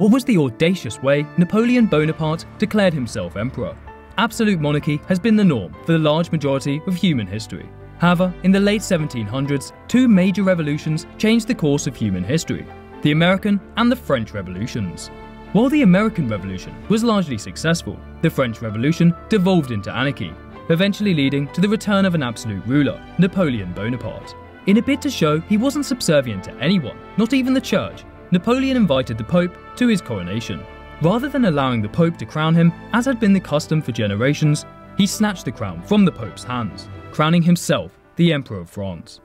What was the audacious way Napoleon Bonaparte declared himself emperor? Absolute monarchy has been the norm for the large majority of human history. However, in the late 1700s, two major revolutions changed the course of human history the American and the French revolutions. While the American Revolution was largely successful, the French Revolution devolved into anarchy, eventually leading to the return of an absolute ruler, Napoleon Bonaparte. In a bid to show he wasn't subservient to anyone, not even the church, Napoleon invited the Pope to his coronation. Rather than allowing the Pope to crown him, as had been the custom for generations, he snatched the crown from the Pope's hands, crowning himself the Emperor of France.